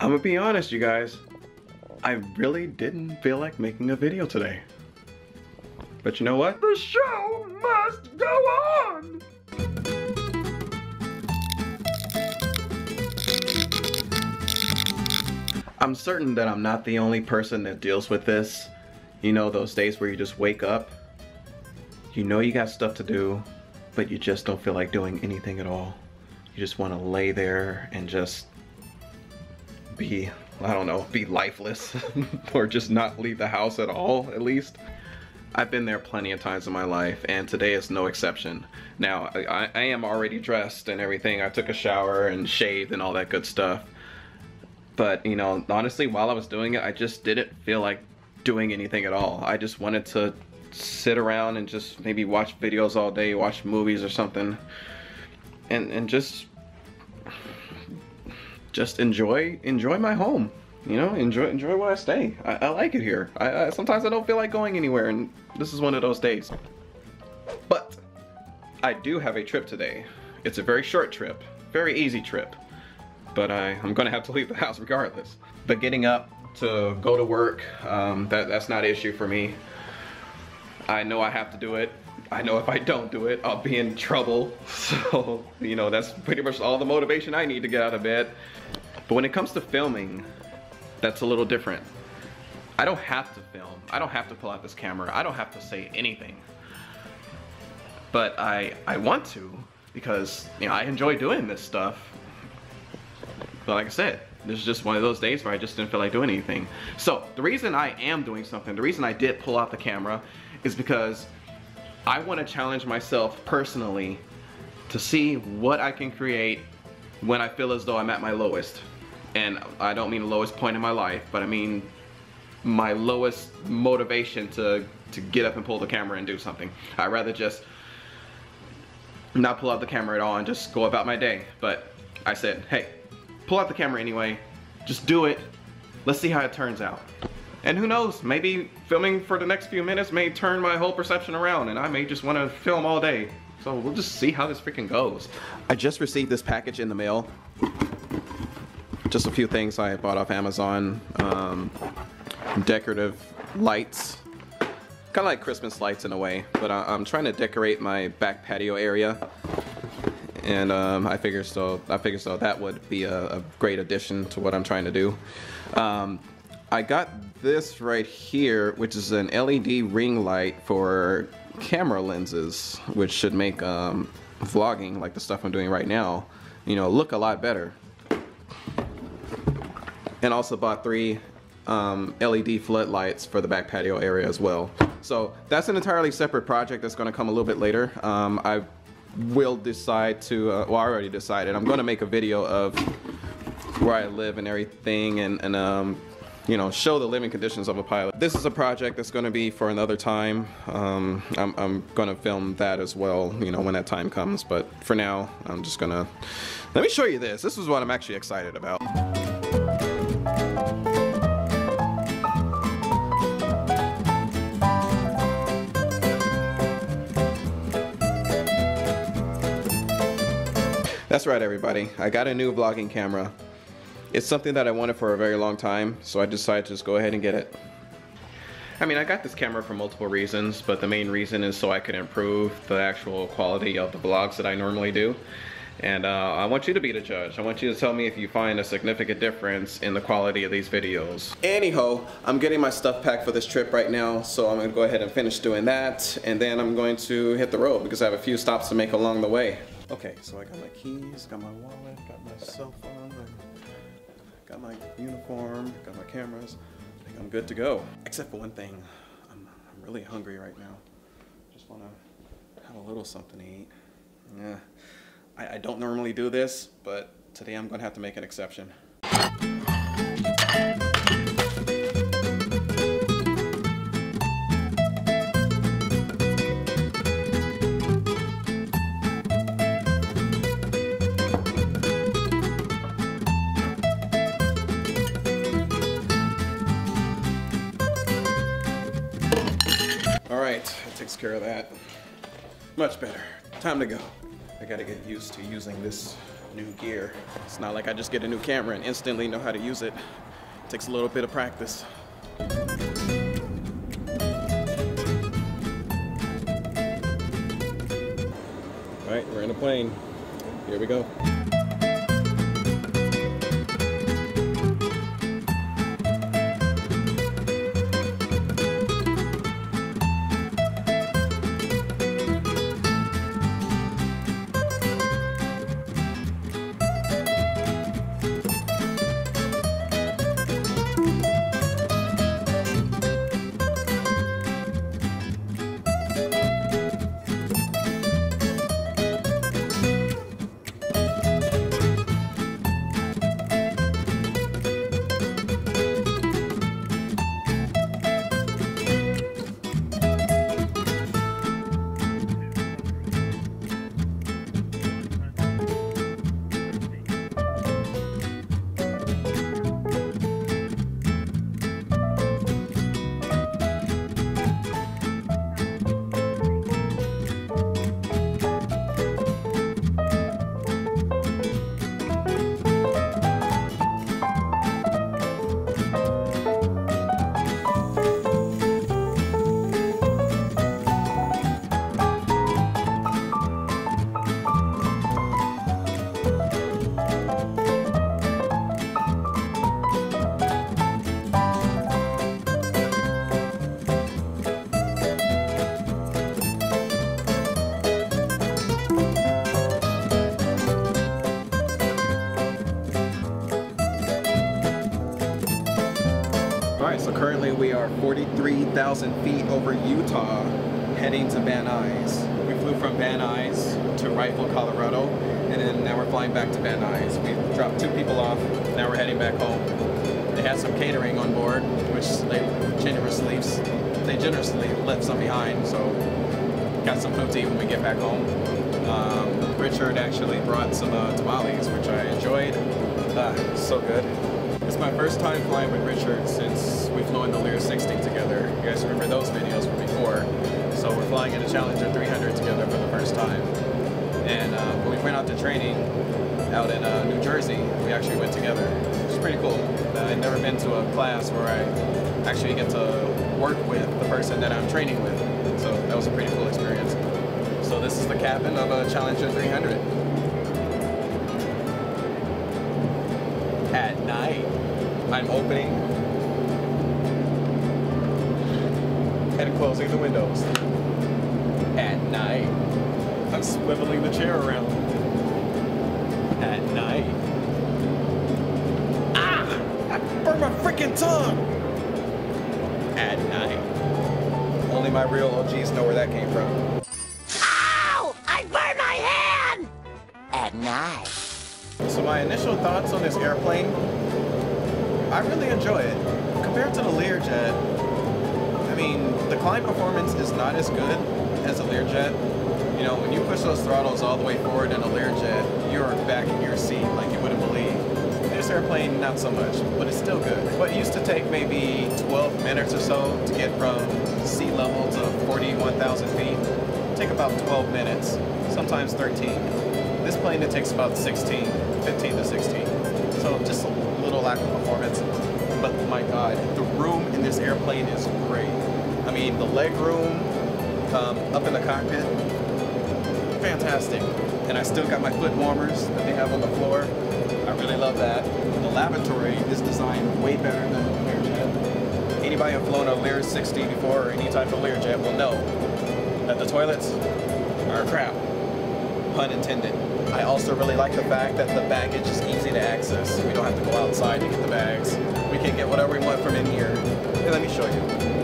I'm gonna be honest, you guys. I really didn't feel like making a video today. But you know what? The show must go on! I'm certain that I'm not the only person that deals with this. You know, those days where you just wake up, you know you got stuff to do, but you just don't feel like doing anything at all. You just want to lay there and just be, I don't know, be lifeless or just not leave the house at all, at least. I've been there plenty of times in my life and today is no exception. Now, I, I am already dressed and everything. I took a shower and shaved and all that good stuff. But, you know, honestly, while I was doing it, I just didn't feel like doing anything at all. I just wanted to sit around and just maybe watch videos all day, watch movies or something. And, and just, just enjoy, enjoy my home. You know, enjoy, enjoy where I stay. I, I like it here. I, I, sometimes I don't feel like going anywhere and this is one of those days. But, I do have a trip today. It's a very short trip, very easy trip but I, I'm gonna have to leave the house regardless. But getting up to go to work, um, that, that's not an issue for me. I know I have to do it. I know if I don't do it, I'll be in trouble. So, you know, that's pretty much all the motivation I need to get out of bed. But when it comes to filming, that's a little different. I don't have to film. I don't have to pull out this camera. I don't have to say anything. But I, I want to because, you know, I enjoy doing this stuff but like I said, this is just one of those days where I just didn't feel like doing anything. So the reason I am doing something, the reason I did pull out the camera is because I want to challenge myself personally to see what I can create when I feel as though I'm at my lowest. And I don't mean the lowest point in my life, but I mean my lowest motivation to, to get up and pull the camera and do something. I'd rather just not pull out the camera at all and just go about my day. But I said, hey, pull out the camera anyway. Just do it. Let's see how it turns out. And who knows, maybe filming for the next few minutes may turn my whole perception around and I may just want to film all day. So we'll just see how this freaking goes. I just received this package in the mail. Just a few things I bought off Amazon. Um, decorative lights. Kind of like Christmas lights in a way, but I I'm trying to decorate my back patio area and um, I figure so. I figured so that would be a, a great addition to what I'm trying to do. Um, I got this right here, which is an LED ring light for camera lenses, which should make um, vlogging, like the stuff I'm doing right now, you know, look a lot better. And also bought three um, LED floodlights for the back patio area as well. So that's an entirely separate project that's going to come a little bit later. Um, I will decide to, uh, well I already decided, I'm gonna make a video of where I live and everything and, and um, you know, show the living conditions of a pilot. This is a project that's gonna be for another time. Um, I'm, I'm gonna film that as well, you know, when that time comes, but for now, I'm just gonna, let me show you this. This is what I'm actually excited about. That's right everybody, I got a new vlogging camera. It's something that I wanted for a very long time, so I decided to just go ahead and get it. I mean, I got this camera for multiple reasons, but the main reason is so I can improve the actual quality of the vlogs that I normally do. And uh, I want you to be the judge. I want you to tell me if you find a significant difference in the quality of these videos. Anyhow, I'm getting my stuff packed for this trip right now, so I'm gonna go ahead and finish doing that, and then I'm going to hit the road because I have a few stops to make along the way. Okay, so I got my keys, got my wallet, got my cell phone, got my uniform, got my cameras. I think I'm good to go. Except for one thing, I'm, I'm really hungry right now. Just wanna have a little something to eat. Yeah, I, I don't normally do this, but today I'm gonna have to make an exception. Care of that. Much better. Time to go. I gotta get used to using this new gear. It's not like I just get a new camera and instantly know how to use it. It takes a little bit of practice. All right, we're in a plane. Here we go. Alright, so currently we are 43,000 feet over Utah, heading to Van Nuys. We flew from Van Nuys to Rifle, Colorado, and then now we're flying back to Van Nuys. We dropped two people off, now we're heading back home. They had some catering on board, which they generously, they generously left some behind, so got some food to eat when we get back home. Um, Richard actually brought some uh, tamales, which I enjoyed. Ah, so good. It's my first time flying with Richard since we flew in the Lear 60 together. You guys remember those videos from before. So we're flying in a Challenger 300 together for the first time. And uh, when we went out to training out in uh, New Jersey, we actually went together. It was pretty cool. Uh, I'd never been to a class where I actually get to work with the person that I'm training with. So that was a pretty cool experience. So this is the cabin of a Challenger 300. Night, I'm opening and closing the windows. At night, I'm swiveling the chair around. At night. Ah! I burned my freaking tongue! At night. Only my real OGs know where that came from. My initial thoughts on this airplane, I really enjoy it. Compared to the Learjet, I mean, the climb performance is not as good as a Learjet. You know, when you push those throttles all the way forward in a Learjet, you're back in your seat like you wouldn't believe. This airplane, not so much, but it's still good. What used to take maybe 12 minutes or so to get from sea level to 41,000 feet, take about 12 minutes, sometimes 13. This plane, it takes about 16, 15 to 16. So just a little lack of performance. But my God, the room in this airplane is great. I mean, the leg room um, up in the cockpit, fantastic. And I still got my foot warmers that they have on the floor. I really love that. The lavatory is designed way better than Learjet. Anybody who's flown a Lear 60 before or any type of Learjet will know that the toilets are crap, pun intended. I also really like the fact that the baggage is easy to access. We don't have to go outside to get the bags. We can get whatever we want from in here. Hey, let me show you.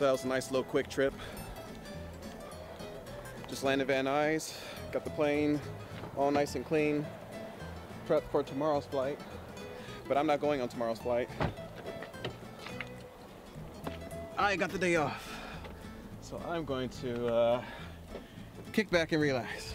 So that was a nice little quick trip. Just landed Van Nuys, got the plane all nice and clean, prep for tomorrow's flight. But I'm not going on tomorrow's flight. I got the day off. So I'm going to uh, kick back and relax.